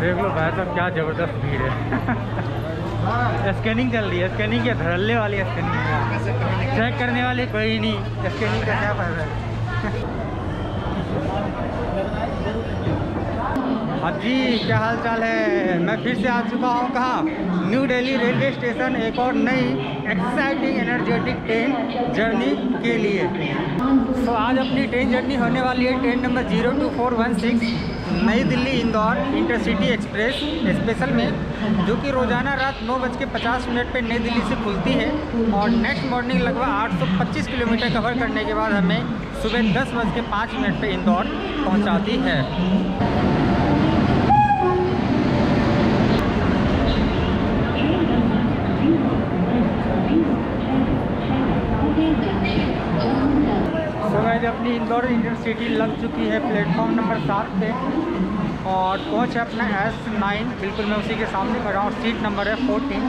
देख लो भाई साहब, क्या ज़बरदस्त भीड़ है। स्कैनिंग चल रही है, स्कैनिंग क्या धड़ल्ले वाली स्कैनिंग चेक करने वाले कोई नहीं, स्कैनिंग का क्या फ़ायदा है? हाँ जी, क्या हाल चाल है? मैं फिर से आ चुका हूँ, कहाँ न्यू दिल्ली रेलवे स्टेशन एक और नई एक्साइटिंग एनर्जेटिक ट्रेन जर्नी के लिए। तो आज अपनी ट्रेन जर्नी होने वाली है train number zero two four one six New Delhi Indore intercity express special में, जो कि रोज़ाना रात नौ बज के पचास मिनट पर नई दिल्ली से खुलती है और नेक्स्ट मॉर्निंग लगभग आठ सौ पच्चीस किलोमीटर कवर करने के बाद हमें सुबह दस बज के पाँच मिनट पर इंदौर पहुँचाती है। गाइस अपनी इंदौर इंटरसिटी लग चुकी है, प्लेटफॉर्म नंबर सात पे। और कोच है अपना एस नाइन, बिल्कुल मैं उसी के सामने खड़ा हूँ। सीट नंबर है फोर्टीन।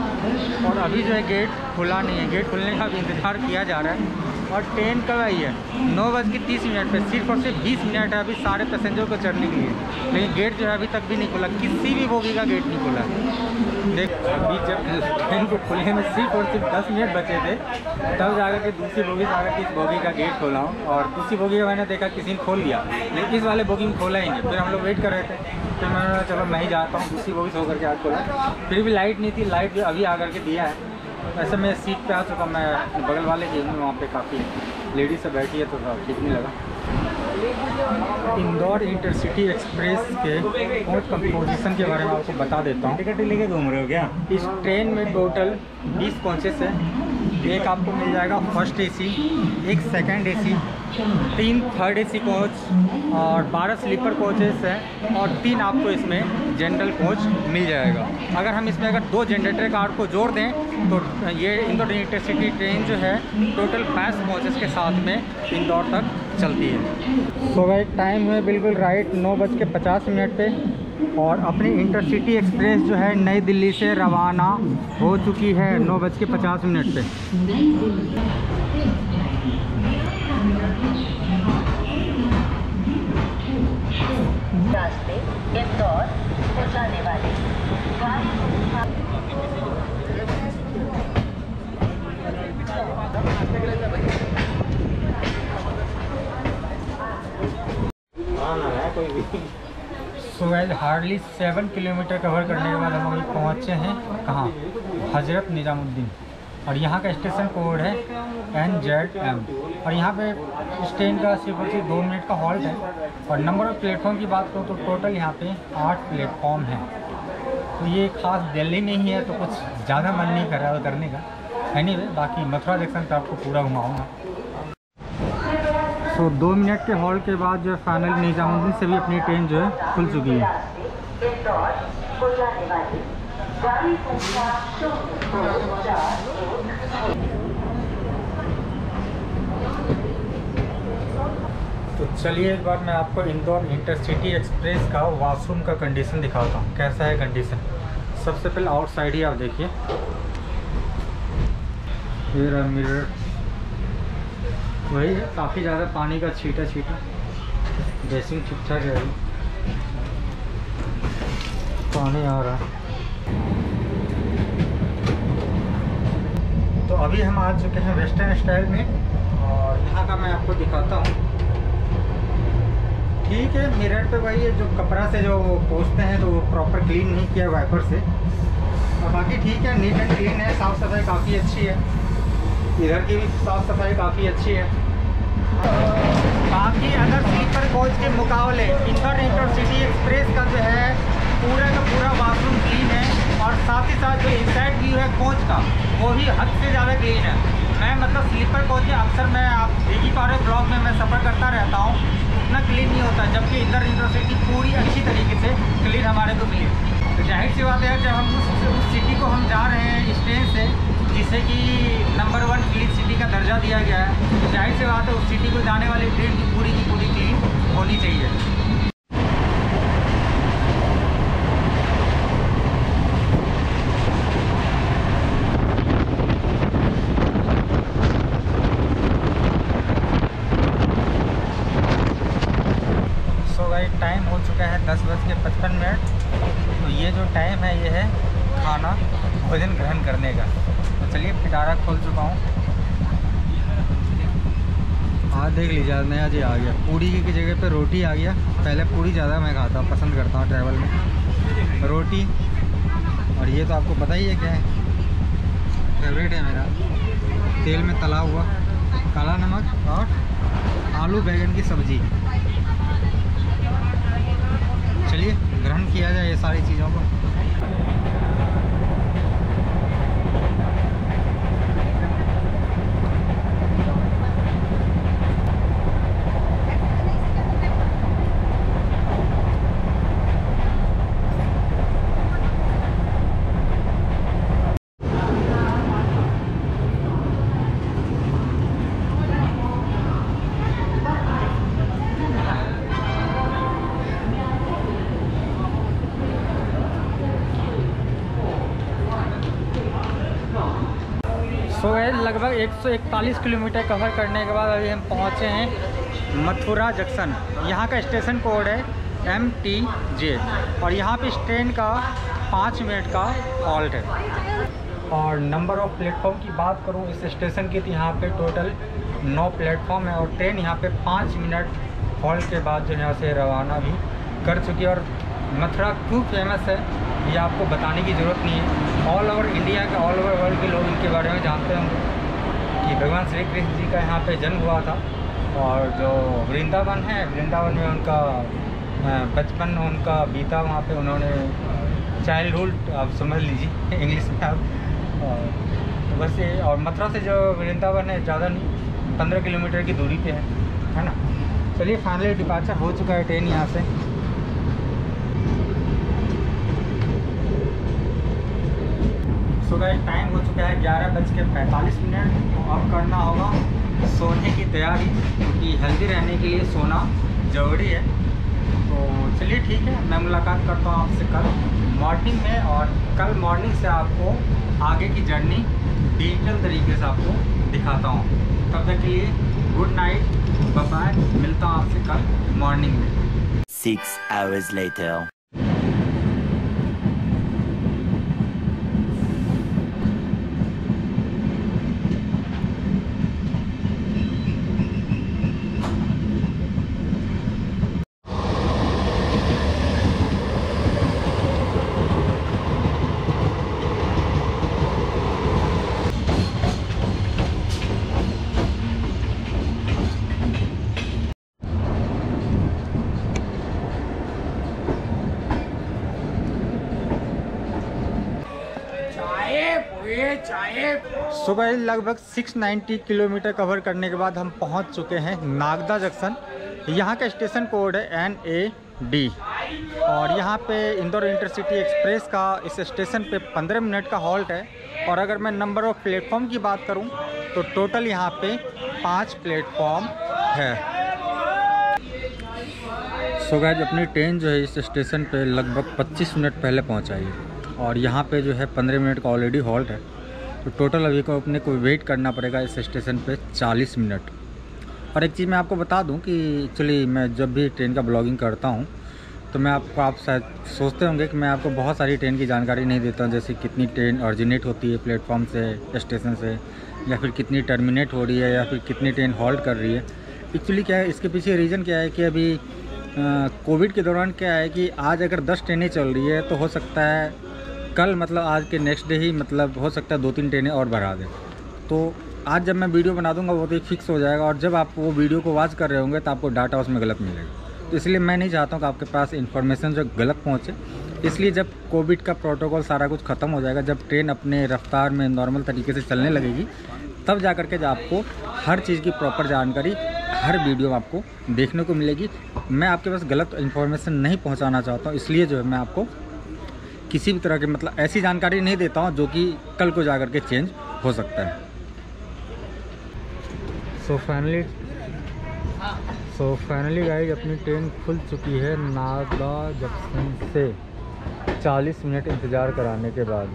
और अभी जो है गेट खुला नहीं है। गेट खुलने का भी इंतज़ार किया जा रहा है। और ट्रेन कब आई है? नौ बज के तीस मिनट पर सिर्फ़ और सिर्फ़ बीस मिनट है अभी सारे पैसेंजर को चढ़ने के लिए। लेकिन गेट जो है अभी तक भी नहीं खुला। किसी भी बोगी का गेट नहीं खुला। देख, अभी जब ट्रेन को खुलने में सिर्फ़ और सिर्फ़ दस मिनट बचे थे, तब जाकर के दूसरी बोगी से आकर के इस बोगी का गेट खोला हूँ। और दूसरी बोगी का मैंने देखा, किसी ने खोल दिया। लेकिन इस वाले बोगी में खोला ही नहीं। फिर हम लोग वेट कर रहे थे। फिर मैंने चलो मैं ही जाता हूँ। दूसरी बोगी से होकर के आज खोला। फिर भी लाइट नहीं थी। लाइट अभी आकर के दिया है वैसे मैं सीट पे आ चुका मैं बगल वाले के वहाँ पे काफ़ी लेडीज़ से बैठी है तो ठीक नहीं लगा। इंदौर इंटरसिटी एक्सप्रेस के कोच कंपोजिशन के बारे में आपको बता देता हूँ। टिकट लेके घूम रहे हो क्या? इस ट्रेन में टोटल 20 कोचेस हैं। एक आपको मिल जाएगा फ़र्स्ट एसी, एक सेकंड एसी, तीन थर्ड एसी कोच और 12 स्लीपर कोचेस हैं और तीन आपको इसमें जनरल कोच मिल जाएगा। अगर हम इसमें अगर दो जनरेटर कार को जोड़ दें तो ये इंदौर इंटरसिटी ट्रेन जो है टोटल बाईस कोचेस के साथ में इंदौर तक चलती है। तो भाई टाइम है बिल्कुल राइट नौ बज के पचास मिनट पे। और अपनी इंटरसिटी एक्सप्रेस जो है नई दिल्ली से रवाना हो चुकी है नौ बज के पचास मिनट पे रास्ते इंदौर वाले। है कोई भी। So was hardly seven kilometre cover करने के बाद हम अभी पहुँचे हैं। कहाँ? हज़रत निज़ामुद्दीन। और यहाँ का स्टेशन कोड है एन जेड एम। और यहाँ पे इस ट्रेन का सिर्फ़ और सिर्फ़ दो मिनट का हॉल्ट है। और नंबर ऑफ़ प्लेटफॉर्म की बात करूँ तो टोटल यहाँ पे आठ प्लेटफॉर्म हैं। तो ये खास दिल्ली में ही है तो कुछ ज़्यादा मन नहीं कर रहा है उतरने का। एनी anyway, बाकी मथुरा जंक्शन पे आपको पूरा घुमाऊँगा। सो so, दो मिनट के हॉल के बाद जो है फाइनल निज़ामुद्दीन से भी अपनी ट्रेन जो है खुल चुकी है। तो चलिए एक बार मैं आपको इंदौर इंटरसिटी एक्सप्रेस का वाशरूम का कंडीशन दिखाता हूँ। कैसा है कंडीशन सबसे पहले आउटसाइड ही आप देखिए। मिरर वही है, काफ़ी ज़्यादा पानी का छीटा छीटा। ड्रेसिंग ठीक ठाक है। पानी आ रहा। है तो अभी हम आ चुके हैं वेस्टर्न स्टाइल में, और यहाँ का मैं आपको दिखाता हूँ। ठीक है, मिरर पे वही है, जो कपड़ा से जो पोसते हैं तो वो प्रॉपर क्लीन नहीं किया वाइपर से। और बाकी ठीक है नीट एंड क्लीन है, साफ़ सफ़ाई काफ़ी अच्छी है। इधर की भी साफ़ सफ़ाई काफ़ी अच्छी है। बाकी अदर स्लीपर कोच के मुकाबले इंदौर इंटरसिटी एक्सप्रेस का जो है पूरा का पूरा बाथरूम क्लीन है और साथ ही साथ जो इनसाइड व्यू है कोच का वो भी हद से ज़्यादा क्लीन है। मैं मतलब स्लीपर कोच में अक्सर मैं आप देख ही पा रहे में मैं सफ़र करता रहता हूँ उतना क्लीन नहीं होता जबकि इंदौर इंटरसिटी पूरी अच्छी तरीके से क्लीन हमारे को मिली। तो ज़ाहिर सी बात है जब हम उस, उस सिटी को हम जा रहे हैं ट्रेन से जिसे कि नंबर वन क्लीन सिटी का दर्जा दिया गया है। ज़ाहिर सी बात है, उस सिटी को जाने वाली ट्रेन की पूरी की पूरी क्लीन होनी चाहिए दस बज के पचपन मिनट तो ये जो टाइम है ये है खाना भोजन ग्रहण करने का तो चलिए पिटारा खोल चुका हूँ आज नया जी आ गया। पूड़ी की जगह पे रोटी आ गया। पहले पूड़ी ज़्यादा मैं खाता हूँ पसंद करता हूँ ट्रैवल में। रोटी, और ये तो आपको पता ही है क्या है। फेवरेट है मेरा। तेल में तला हुआ, काला नमक और आलू बैंगन की सब्ज़ी। चलिए, ग्रहण किया जाए ये सारी चीज़ों को सो है लगभग 141 किलोमीटर कवर करने के बाद अभी हम पहुँचे हैं मथुरा जंक्शन। यहाँ का स्टेशन कोड है एम टी जे और यहाँ पे ट्रेन का पाँच मिनट का हॉल्ट है। और नंबर ऑफ़ प्लेटफॉर्म की बात करूँ, इस स्टेशन की तो यहाँ पे टोटल नौ प्लेटफॉर्म है और ट्रेन यहाँ पे पाँच मिनट हॉल्ट के बाद जो यहाँ से रवाना भी कर चुकी है। और मथुरा क्यों फ़ेमस है, ये आपको बताने की ज़रूरत नहीं है। ऑल ओवर इंडिया के ऑल ओवर वर्ल्ड के लोग इनके बारे में जानते होंगे। कि भगवान श्री कृष्ण जी का यहाँ पे जन्म हुआ था और जो वृंदावन है, वृंदावन में उनका बचपन उनका बीता वहाँ पे उन्होंने चाइल्डहुड आप समझ लीजिए इंग्लिश में आप। और बस ये, और मथुरा से जो वृंदावन है, ज़्यादा नहीं, पंद्रह किलोमीटर की दूरी पे है है ना? चलिए फाइनली डिपार्चर हो चुका है ट्रेन यहाँ से। सो गाइस टाइम हो चुका है ग्यारह बज के पैंतालीस मिनट। तो अब करना होगा सोने की तैयारी, क्योंकि हेल्दी रहने के लिए सोना ज़रूरी है। तो चलिए ठीक है, मैं मुलाकात करता हूँ आपसे कल मॉर्निंग में और कल मॉर्निंग से आपको आगे की जर्नी डिजिटल तरीके से आपको दिखाता हूँ। तब तक के लिए गुड नाइट बाय मिलता हूँ आपसे कल मॉर्निंग में। Six hours later. सुबह लगभग 690 किलोमीटर कवर करने के बाद हम पहुँच चुके हैं नागदा जंक्शन। यहाँ का स्टेशन कोड है एन ए डी और यहाँ पे इंदौर इंटरसिटी एक्सप्रेस का इस स्टेशन पे 15 मिनट का हॉल्ट है। और अगर मैं नंबर ऑफ़ प्लेटफॉर्म की बात करूँ तो टोटल यहाँ पे पाँच प्लेटफॉर्म है। सो अपनी ट्रेन जो है इस स्टेशन पे लगभग 25 मिनट पहले पहुँचाई। और यहाँ पे जो है 15 मिनट का ऑलरेडी हॉल्ट है। तो टोटल अभी को अपने को वेट करना पड़ेगा इस स्टेशन पे 40 मिनट और एक चीज़ मैं आपको बता दूँ कि एक्चुअली मैं जब भी ट्रेन का ब्लॉगिंग करता हूँ तो मैं आपको, आप शायद सोचते होंगे कि मैं आपको बहुत सारी ट्रेन की जानकारी नहीं देता जैसे कितनी ट्रेन ऑरिजिनेट होती है प्लेटफॉर्म से स्टेशन से, या फिर कितनी टर्मिनेट हो रही है, या फिर कितनी ट्रेन हॉल्ट कर रही है। एक्चुअली क्या है, इसके पीछे रीज़न क्या है कि अभी कोविड के दौरान क्या है कि आज अगर 10 ट्रेनें चल रही है तो हो सकता है कल मतलब आज के नेक्स्ट डे ही मतलब हो सकता है दो तीन ट्रेनें और बढ़ा दें। तो आज जब मैं वीडियो बना दूँगा, वो तो फिक्स हो जाएगा और जब आप वो वीडियो को वॉच कर रहे होंगे तो आपको डाटा उसमें गलत मिलेगा। तो इसलिए मैं नहीं चाहता हूँ कि आपके पास इन्फॉर्मेशन जो गलत पहुँचे। इसलिए जब कोविड का प्रोटोकॉल सारा कुछ ख़त्म हो जाएगा, जब ट्रेन अपने रफ्तार में नॉर्मल तरीके से चलने लगेगी, तब जा करके आपको हर चीज़ की प्रॉपर जानकारी, हर वीडियो में आपको देखने को मिलेगी। मैं आपके पास गलत इन्फॉर्मेशन नहीं पहुंचाना चाहता हूँ, इसलिए जो है मैं आपको किसी भी तरह के मतलब ऐसी जानकारी नहीं देता हूँ, जो कि कल को जा करके चेंज हो सकता है। So finally so finally guys अपनी ट्रेन खुल चुकी है नागदा जंक्शन से। 40 मिनट इंतज़ार कराने के बाद।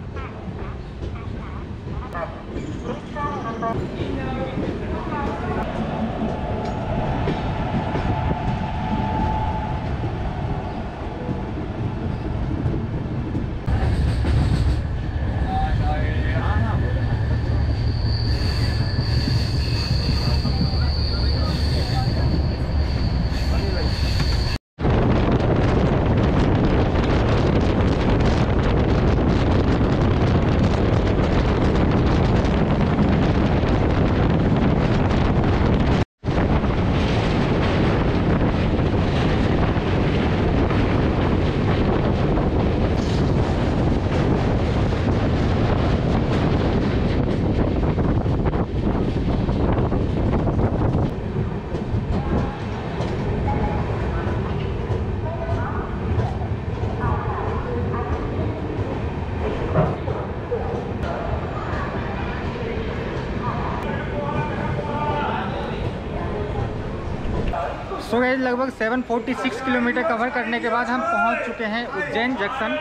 लगभग 746 किलोमीटर कवर करने के बाद हम पहुँच चुके हैं उज्जैन जंक्शन।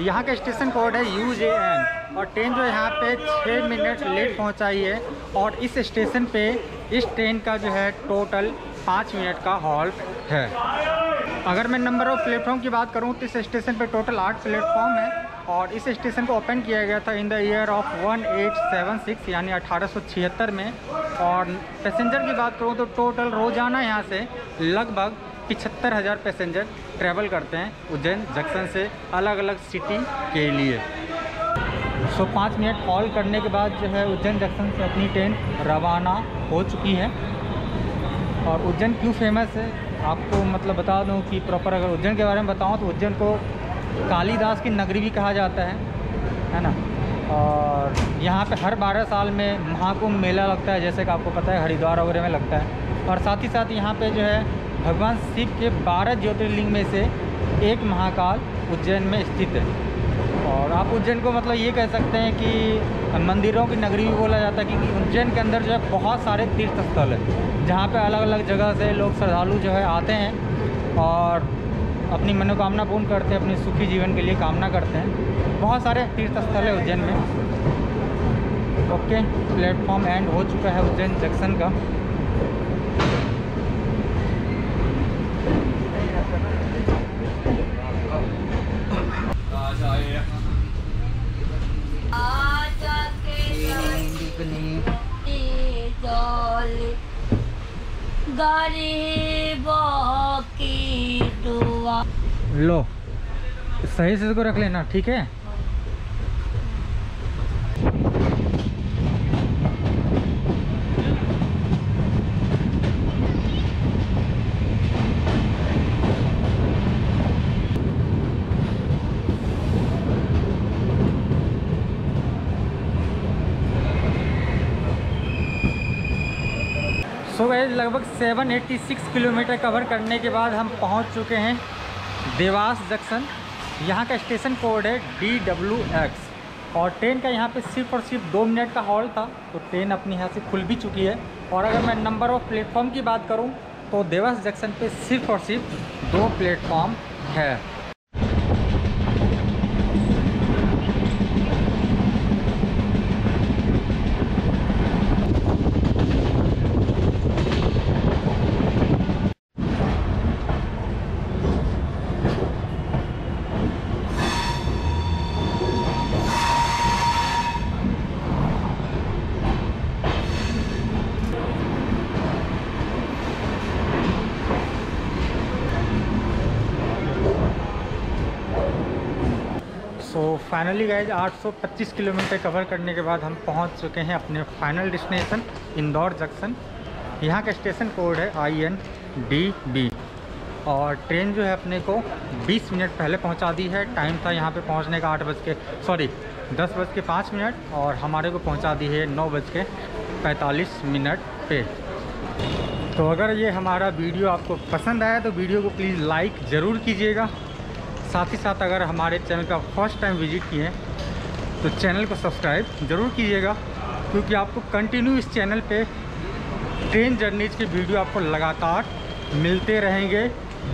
यहाँ का स्टेशन कोड है यू जे एन और ट्रेन जो यहाँ पे छः मिनट लेट पहुँचाई है और इस स्टेशन पे इस ट्रेन का जो है टोटल पाँच मिनट का हॉल्ट है। अगर मैं नंबर ऑफ़ प्लेटफॉर्म की बात करूँ तो इस स्टेशन पे टोटल आठ प्लेटफॉर्म है। और इस स्टेशन को ओपन किया गया था इन द ईयर ऑफ़ 1876 यानी 1876 में। और पैसेंजर की बात करूँ तो टोटल रोज़ाना यहाँ से लगभग पिछहत्तर हज़ार पैसेंजर ट्रैवल करते हैं उज्जैन जंक्शन से अलग अलग सिटी के लिए। सो so, पाँच मिनट कॉल करने के बाद जो है उज्जैन जंक्शन से अपनी ट्रेन रवाना हो चुकी है। और उज्जैन क्यों फ़ेमस है? आपको मतलब बता दूँ कि प्रॉपर अगर उज्जैन के बारे में बताऊँ तो उज्जैन को कालीदास की नगरी भी कहा जाता है है ना? और यहाँ पे हर बारह साल में महाकुंभ मेला लगता है, जैसे कि आपको पता है, हरिद्वार वगैरह में लगता है। और साथ ही साथ यहाँ पे जो है, भगवान शिव के बारह ज्योतिर्लिंग में से एक महाकाल उज्जैन में स्थित है। और आप उज्जैन को मतलब ये कह सकते हैं कि मंदिरों की नगरी भी बोला जाता है, क्योंकि उज्जैन के अंदर जो है बहुत सारे तीर्थ स्थल है, जहाँ पे अलग अलग जगह से लोग श्रद्धालु जो है आते हैं। और अपनी मनोकामना पूर्ण करते हैं, अपने सुखी जीवन के लिए कामना करते हैं। बहुत सारे तीर्थ स्थल है उज्जैन में। ओके प्लेटफॉर्म एंड हो चुका है उज्जैन जंक्शन का। गरीबों की लो, सही से इसको रख लेना, ठीक है? सो गए लगभग 786 किलोमीटर कवर करने के बाद हम पहुँच चुके हैं। देवास जंक्शन, यहाँ का स्टेशन कोड है डी डब्ल्यू एक्स और ट्रेन का यहाँ पे सिर्फ़ और सिर्फ़ दो मिनट का हॉल था तो ट्रेन अपने यहाँ से खुल भी चुकी है। और अगर मैं नंबर ऑफ़ प्लेटफॉर्म की बात करूँ तो देवास जंक्शन पे सिर्फ़ और सिर्फ़ दो प्लेटफॉर्म है so finally guys 825 kilometre cover करने के बाद हम पहुँच चुके हैं अपने फाइनल डेस्टिनेशन इंदौर जंक्शन यहाँ का स्टेशन कोड है आई एन डी बी और ट्रेन जो है अपने को 20 मिनट पहले पहुँचा दी है. टाइम था यहाँ पे पहुँचने का आठ बज के सॉरी दस बज के पाँच मिनट और हमारे को पहुँचा दी है नौ बज के पैंतालीस मिनट पे. तो अगर ये हमारा वीडियो आपको पसंद आया तो वीडियो को प्लीज़ लाइक ज़रूर कीजिएगा. साथ ही साथ अगर हमारे चैनल का फ़र्स्ट टाइम विज़िट किए तो चैनल को सब्सक्राइब ज़रूर कीजिएगा, क्योंकि आपको कंटिन्यू इस चैनल पे ट्रेन जर्नीज के वीडियो आपको लगातार मिलते रहेंगे।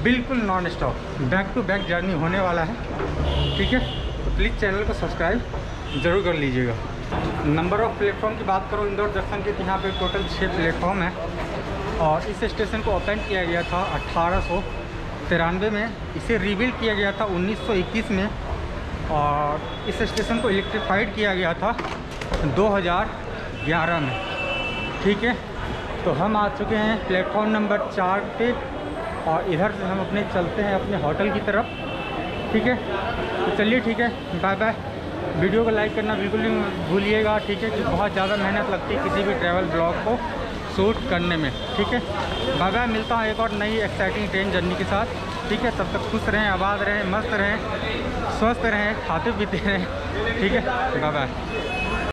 बिल्कुल non stop back to back journey होने वाला है। ठीक है? तो प्लीज़ चैनल को सब्सक्राइब ज़रूर कर लीजिएगा। नंबर ऑफ़ प्लेटफॉर्म की बात करो, इंदौर जंक्शन के तो यहाँ पे टोटल छः प्लेटफॉर्म है, और इस स्टेशन को ओपन किया गया था अट्ठारह तिरानवे में इसे रिबिल्ड किया गया था 1921 में और इस स्टेशन को इलेक्ट्रीफाइड किया गया था 2011 में। ठीक है? तो हम आ चुके हैं प्लेटफॉर्म नंबर चार पे और इधर से हम अपने चलते हैं अपने होटल की तरफ़। ठीक है? तो चलिए ठीक है बाय बाय वीडियो को लाइक करना बिल्कुल नहीं भूलिएगा, ठीक है? कि बहुत ज़्यादा मेहनत लगती है किसी भी ट्रैवल ब्लॉग को। शूट करने में, ठीक है? बाय मिलता हूँ एक और नई एक्साइटिंग ट्रेन जर्नी के साथ, ठीक है? तब तक खुश रहें, आबाद रहें, मस्त रहें, स्वस्थ रहें, खाते पीते रहें, ठीक है? Bye bye